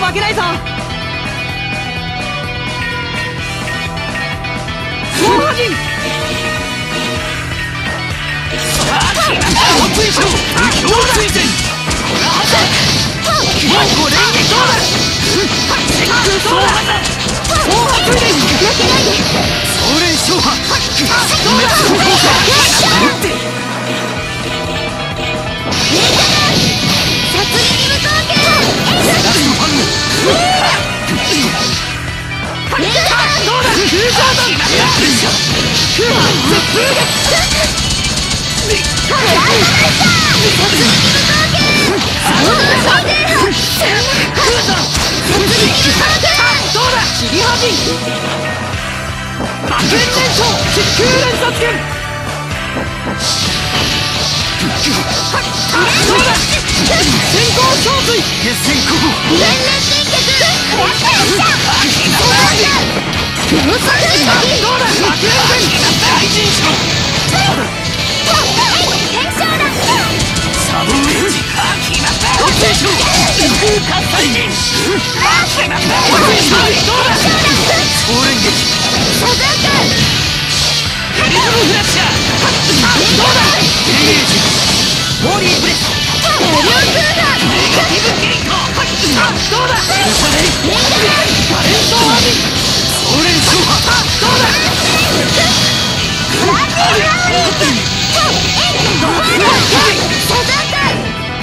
も負けないぞ。総破人空上空火大臣決まったどっちでしょうどうだ総連撃サザーカリズムフラッシャーどうだゲージボディブレス無料クーガーネガティブゲートどうだそれレンジャーガレント破人総連勝どうだラッキーラワーリーサザーカ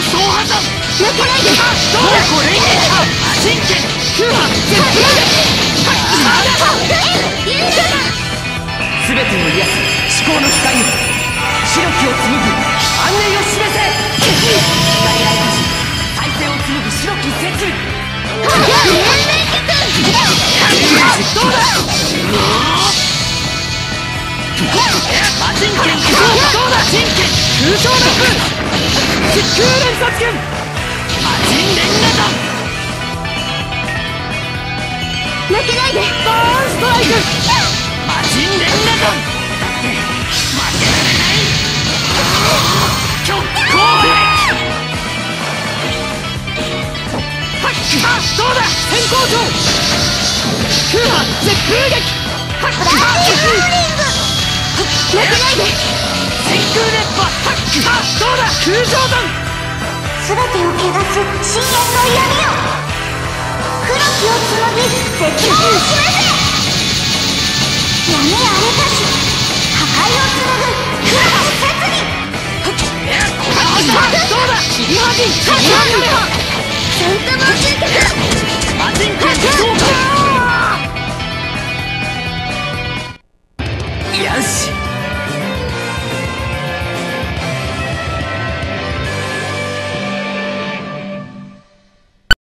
総破ザ負けないでどうだ猛虎連撃波魔人剣空破絶風勇者だ全てを癒す思考の光よ白きを紡ぐ安寧を示せ光が優し再生を紡ぐ白き摂理年々曲どうだ魔人剣どうだ人剣空想の空疾空連殺剣魔人連打弾負けないで。バーンストライク魔人連打弾だって負けられない極攻撃どうだ先行長空破絶風撃ラッキーフラーリング負けないで天空熱波どうだ空上弾全てを汚す深淵の闇よ。黒きをつなぎ絶望を示せ闇荒れたし破壊をつなぐ黒の摂理どうだ尻破人尻破人セントモン集結